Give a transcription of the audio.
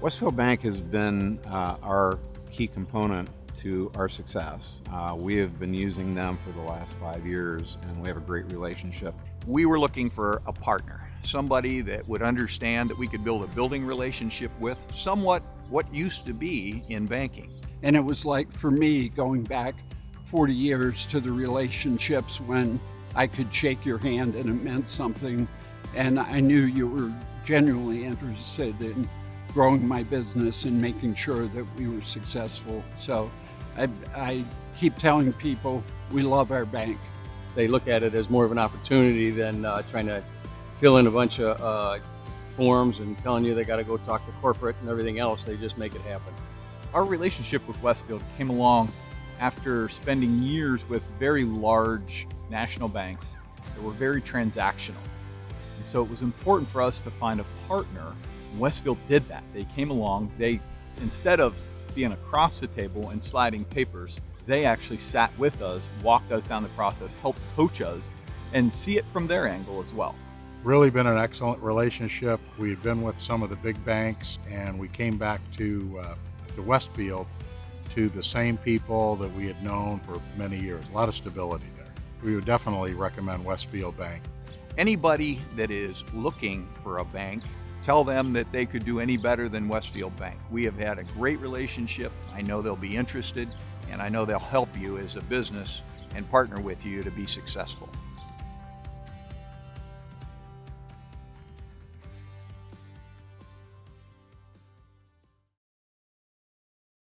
Westfield Bank has been uh, our key component to our success. Uh, we have been using them for the last five years and we have a great relationship. We were looking for a partner, somebody that would understand that we could build a building relationship with, somewhat what used to be in banking. And it was like for me going back 40 years to the relationships when I could shake your hand and it meant something. And I knew you were genuinely interested in growing my business and making sure that we were successful. So I, I keep telling people we love our bank. They look at it as more of an opportunity than uh, trying to fill in a bunch of uh, forms and telling you they got to go talk to corporate and everything else. They just make it happen. Our relationship with Westfield came along after spending years with very large national banks that were very transactional. And so it was important for us to find a partner. Westfield did that. They came along, they, instead of being across the table and sliding papers, they actually sat with us, walked us down the process, helped coach us, and see it from their angle as well. Really been an excellent relationship. We've been with some of the big banks and we came back to, uh, to Westfield to the same people that we had known for many years. A lot of stability there. We would definitely recommend Westfield Bank. Anybody that is looking for a bank, tell them that they could do any better than Westfield Bank. We have had a great relationship. I know they'll be interested and I know they'll help you as a business and partner with you to be successful.